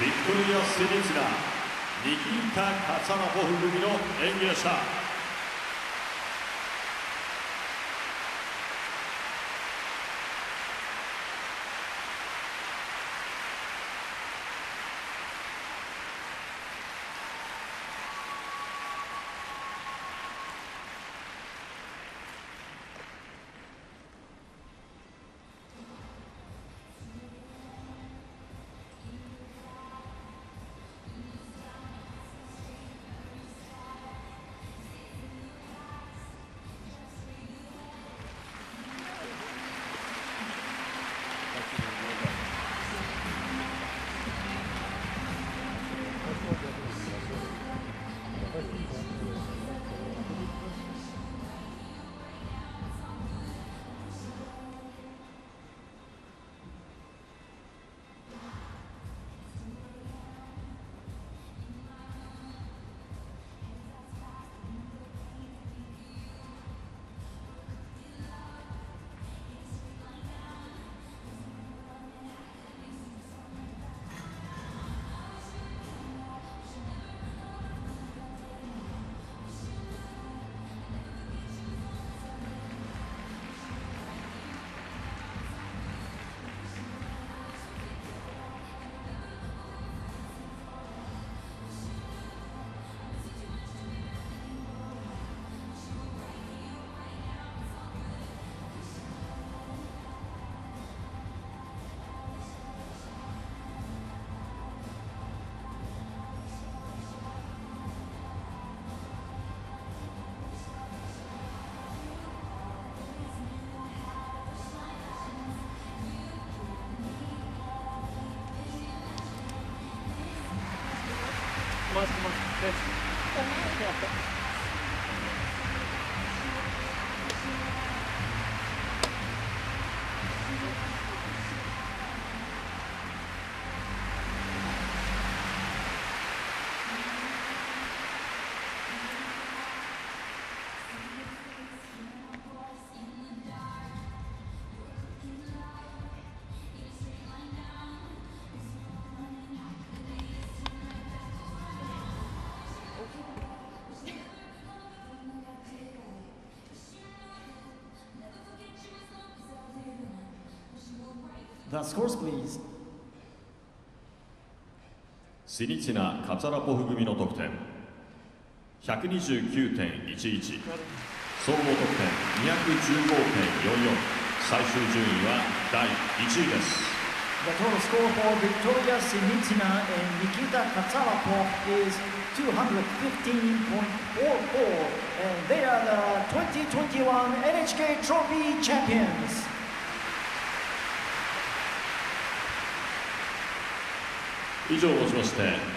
ビクトリア・セニツナニキータ・カツァナホフ組の演技でした。mostra, mostra. The scores, please. シニチナ・カツァラポフ組の得点129.11総合得点215.44最終順位は第1位です The total score for Victoria Sinitsina and Nikita Katsalapov is 215.44, and they are the 2021 NHK Trophy champions. 以上をもちまして